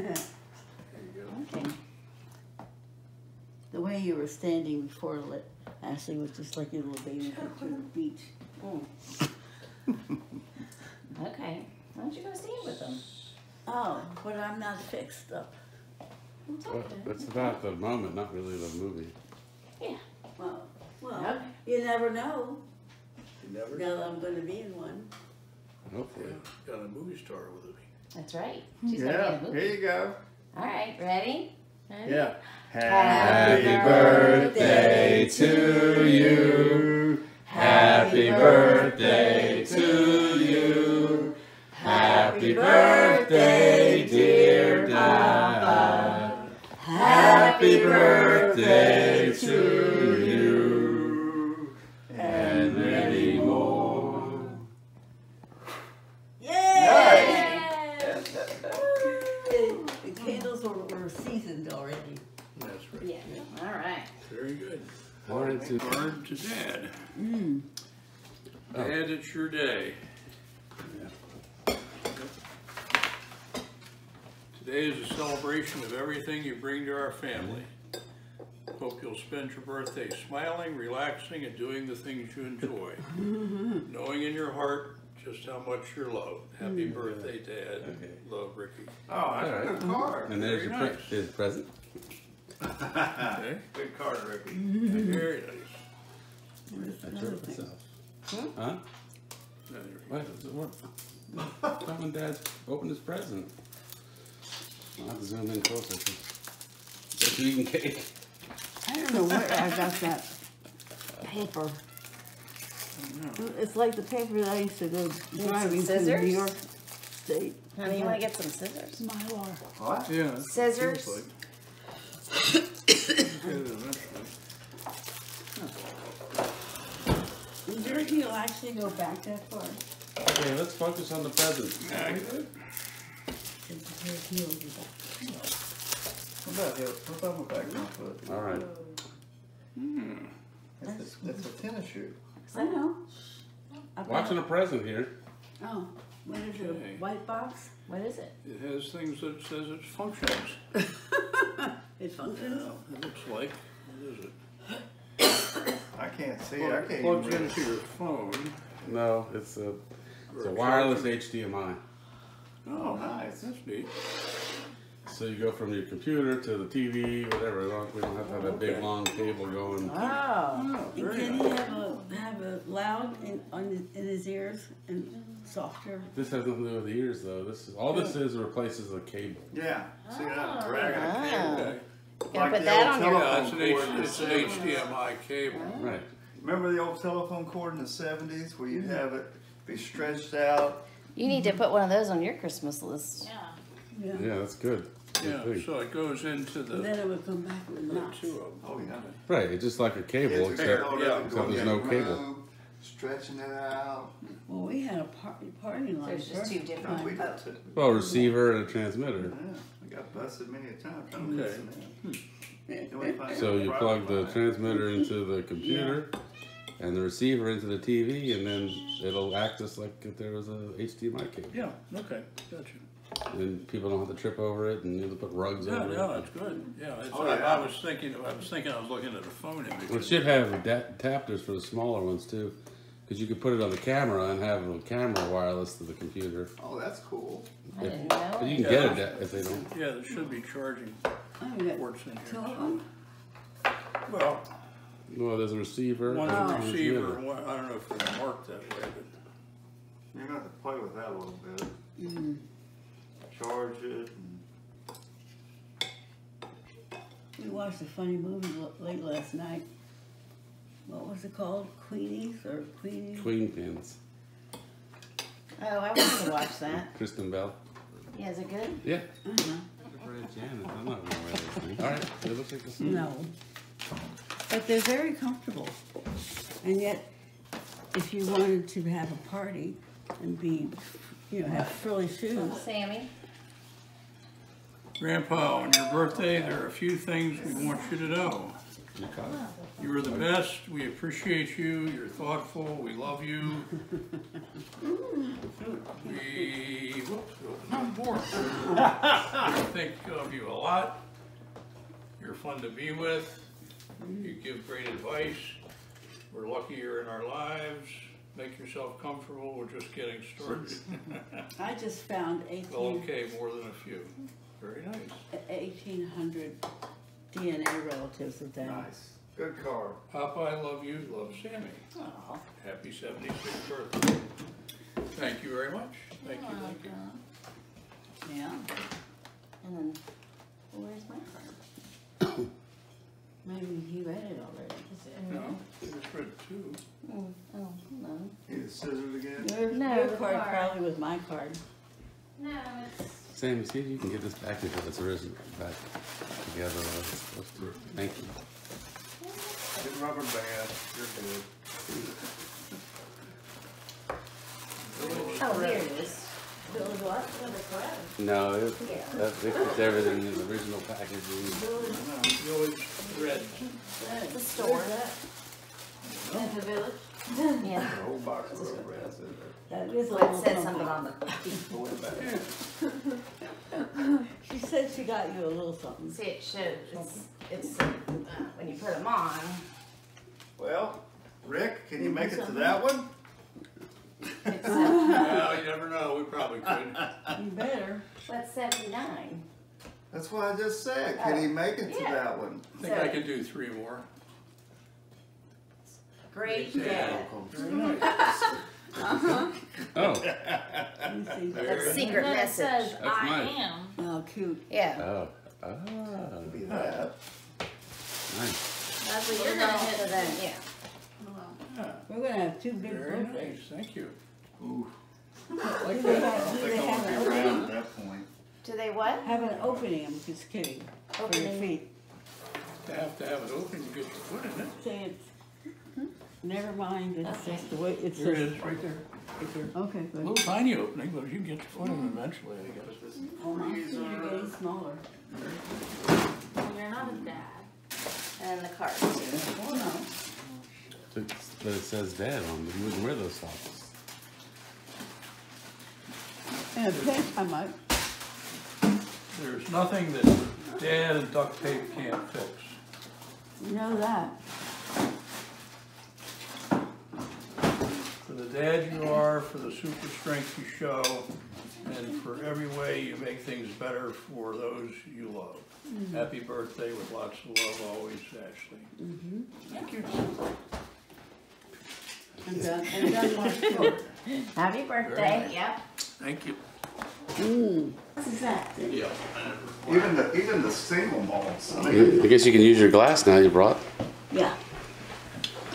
There you go. Okay. The way you were standing before lit, Ashley was just like a little baby picture of the beach. Okay. Why don't you go stand with them? Oh, but I'm not fixed up. It's Well, it's about the moment, not really the movie. Yeah. Well, well, Okay. you never know. You never Now that I'm going to be in one. Hopefully. got a movie star with me. That's right. Hmm. She's gonna Yeah, be in a movie. here you go. All right. Ready? Ready? Yeah. Happy birthday to you. Happy birthday to you. Happy birthday, dear Papa. Happy birthday to good. All right, to- Word to Dad. Mm. Oh. Dad, it's your day. Today is a celebration of everything you bring to our family. Hope you'll spend your birthday smiling, relaxing, and doing the things you enjoy. Knowing in your heart just how much you're loved. Happy birthday, Dad. Okay. Love, Ricky. Oh, that's All a good card. And there's Very your pre- nice. his present. Okay? Good card, Ricky. Very nice. That's your itself. Huh? Now, What? What? Not when Dad opened his present. I'll have to zoom in closer. Just eating cake. I don't know where I got that paper. It's like the paper that I used to go driving to scissors? New York State. Honey, you want to get some scissors? Mylar. What? Yeah. Scissors? seems like- Get it eventually. Is there anything will actually go back that far? Okay, let's focus on the present. Yeah, good. Since the pair of heels are back. What about the, what about my back of my foot? All right. Hmm. That's a, that's a tennis shoe. I know. I've Watching a present here. Oh, what is it, Okay. a white box? What is it? It has things that says it functions. It functions? Yeah, it looks like, what is it? I can't see it. I can't even Plugs into your phone. No, it's a, it's a a wireless. HDMI. Oh, nice, that's neat. So you go from your computer to the TV, whatever. We don't- We don't have to have a big long cable going. Oh. Oh, And very can he have a, have a loud in, on his, in his ears and softer? This has nothing to do with the ears, though. This is all this is replaces a cable. Yeah, see that? Oh. Dragging a Ah. cable. Okay. Gotta Like put the that old on your- Yeah, telephone it's an H, cord it's an HDMI cable. Right. Remember the old telephone cord in the seventies where you'd have it be stretched out? You need to put one of those on your Christmas list. Yeah. Yeah, that's good. Good Yeah, thing. so it goes into And the, then it would come back with the knots. two of them. Oh, yeah. Right, it's just like a cable, Kids are except curled yeah, up except there's no cable. room, Stretching it out. Well, we had a party, party line. There's just first two different- time. We did oh. too. well, receiver and a transmitter. Yeah, we got busted many a time trying to Okay. listen in. Then we find So out you plug the problem. transmitter into the computer and the receiver into the TV, and then it'll act just like if there was a HDMI cable. Yeah, okay, gotcha. And people don't have to trip over it, and you have to put rugs Yeah, over yeah, it. that's good, yeah, it's, Oh, I, yeah. I was thinking, I was thinking I was looking at a phone image. Well, it should have da- adapters for the smaller ones too, because you could put it on the camera and have a camera wireless to the computer. Oh, that's cool. I didn't But know. you can get it if they don't. Yeah, there should be charging Oh, we got ports in two here. of them? Well, Well, there's a receiver. one's and a a receiver, transmitter. one, I don't know if it's marked that way, but. You're gonna have to play with that a little bit. Mm. Charge it and We watched a funny movie late last night. What was it called? Queenies or Queenie? Queenpins. Oh, I wanted to watch that. Kristen Bell. Yeah, is it good? Yeah. Uh-huh. I'm not gonna wear this thing. All right. It looks like this. No. But they're very comfortable. And yet, if you wanted to have a party and be, you know, have frilly shoes, Sammy? Grandpa, on your birthday, there are a few things we want you to know. You caught it. You are the best, we appreciate you, you're thoughtful, we love you. We, whoops, board. think of you a lot. You're fun to be with. You give great advice. We're lucky you're in our lives. Make yourself comfortable. We're just getting started. I just found Well, eighteen, okay, more than a few. Very nice. eighteen hundred DNA relatives of them. Nice. Good car. Papa, I love you. Love Sammy. Aw. Happy 76th birthday. Thank you very much. Thank you, thank you. Yeah. And then, where's my card? Maybe he read it already. Is it No, it was read two. Oh, oh, no. Need the scissors again? Your, No, your card card. probably was my card. No, it's. Sammy, see if you can get this back into its original, back together. uh, it's supposed to. Thank you. Get rubber band. You're good. Oh, here it is. Village what? Village what? No, it, Yeah. that, it's everything in the original packaging. Village Red. The store. In the village? Yeah. A whole box of rubber bands in there. That is a Well, little it said something something. on the. She said she got you a little something. See, it shows, it's, it's, uh, when you put them on, Well, Rick, can you make it to that one? it's, uh, Well, you never know. We probably could. You better. what's seventy-nine? That's what I just said. Can he make it to that one? I think I can do three more. Great Yeah. dad. Very nice. Oh, Let me see. That's secret And then it says, message. That's I mine. am. Oh, cute. Yeah. oh, ah, Be that. nice. That's what We're you're gonna gonna hit hit then, then. yeah. Yeah, We're gonna have two big Very birthdays. nice. Thank you. Ooh, Do they I don't they think I have wanna an be around opening? at that point. Do they what? Have an opening, I'm just kidding, for your Opening. feet. To have to have it open to get your foot in it. Say it's, never mind, it's just the way, it's There it just. right there. Right there. Okay, A good. little tiny opening, but you can get your foot in eventually, I guess. Oh, my feet are getting smaller. You're not a dad. And the cards. Oh, no. It's- But it says dad on, but you wouldn't wear those socks. In a pinch, I might. There's nothing that dad and duct tape can't fix. You know that. For the dad you are, for the super strength you show, and for every way you make things better for those you love. Happy birthday with lots of love always, Ashley. Mm -hmm. Thank you. I'm done, I'm done Happy birthday, nice. yep. Thank you. Mmm, what is that? Yeah. Even the, even the single malts. I mean, I guess you can use your glass now you brought. Yeah.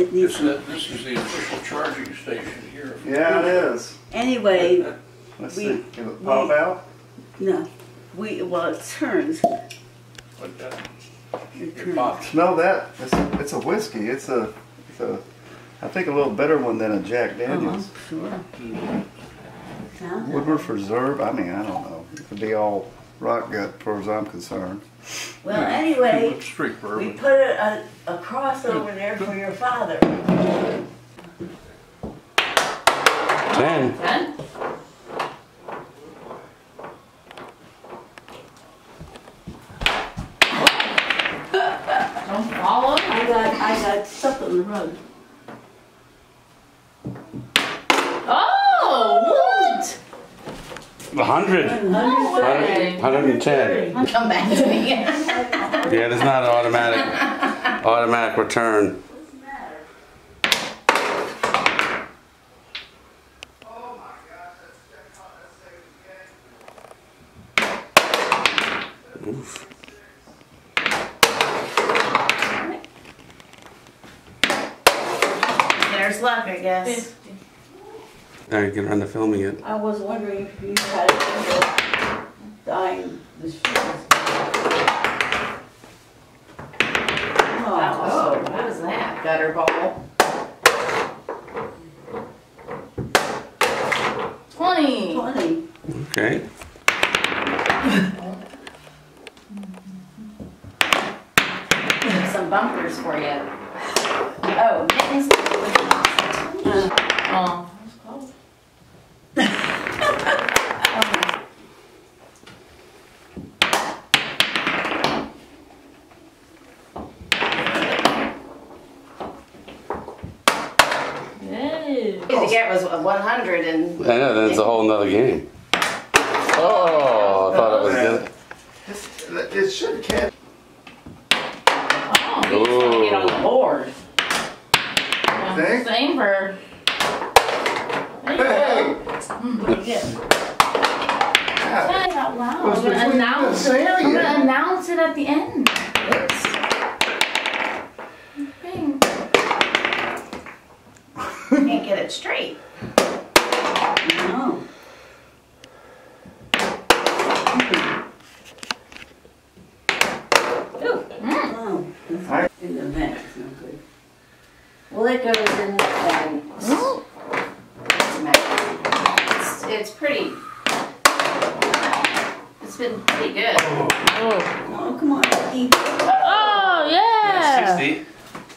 It needs, This is, this is the official charging station here. Yeah, it is. anyway, Let's We- see. Can it pop we- out? no, we, well, it turns, But that, it it turns. pops. No, that, it's, a- it's a whiskey. It's a, it's a, I think a little better one than a Jack Uh-huh, Daniels. sure. Sounds Woodford Reserve, I mean, I don't know. It could be all rock gut as far as I'm concerned. Well, anyway, Straight we put a, a, a cross over there for your father. Ten. Done? Don't fall over. I got, I got stuck on the road. 100. 100 110. Come back to me. yeah, there's not an automatic, automatic return. Oof. There's luck, I guess. Now you can run the filming it. I was wondering if you had a dying the shoes. Oh, what was that? Gutter ball. Twenty. Twenty. Okay. Some bumpers for you. Oh, mittens. Oh. was a 100 and. I know, then it's a whole nother game. Oh, I thought it was good. It's- It should catch. Oh, he's trying to get on the board. Yeah, Same for. You Hey, go. Mm, pretty good. yeah. Say it out I'm gonna between you and announce it. I'm eh? gonna announce it at the end. Bing. Can't get it straight.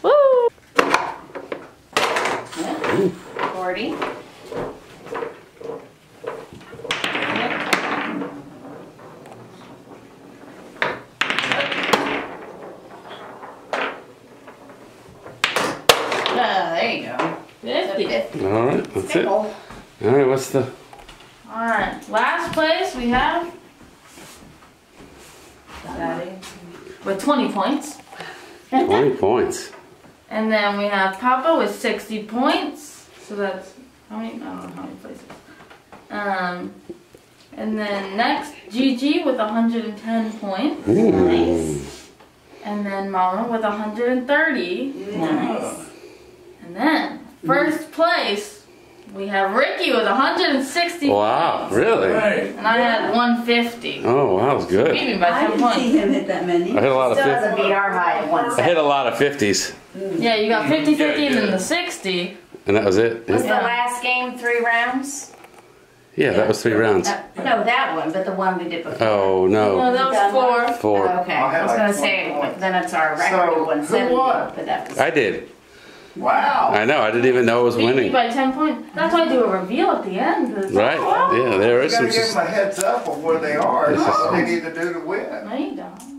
Woo! Yeah. 40. Uh, there you go. 50. 50. All right, that's it. All right, what's the... All right, last place we have... Daddy. With 20 points. Twenty points. And then we have Papa with 60 points. So that's how many? I don't know how many places. Um, and then next, Gigi with 110 points. Ooh. And then Mama with 130. Nice. And then first place, we have Ricky with 160 Wow, points. really? Right. And I had 150. Oh, wow, that was Beat good. me by I 10 didn't see him hit that many. I hit a lot of Still 50. doesn't beat our high of I hit a lot of fifties, Yeah, you got 50 50 Yeah, and then the 60. and that was it. Was Yeah, the last game three rounds? yeah that was three rounds. Uh, no, that one, but the one we did before. Oh No, no, that was four. four. Okay, I I was like gonna say, points. then it's our record So, of who won? but that was. I did. Wow. I know. I didn't even know I was Beat winning. by 10 points. That's why I do a reveal at the end. 'cause- Right? Oh, Yeah, there You is gotta some. give them a heads up of where they are, and what they need to do to win. No, you don't.